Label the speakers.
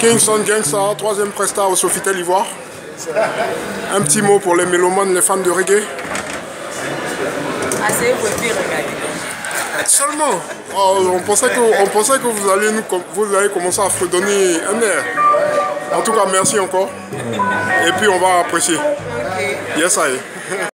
Speaker 1: Kingston Gangsta, troisième presta au Sofitel Ivoire. Un petit mot pour les mélomanes, les fans de reggae.
Speaker 2: Ah, Assez, vous et puis.
Speaker 1: Seulement, oh, on, pensait que, on pensait que vous allez, nous, vous allez commencer à fredonner un air. En tout cas, merci encore. Et puis on va apprécier.
Speaker 2: Ok.
Speaker 1: Yes, I.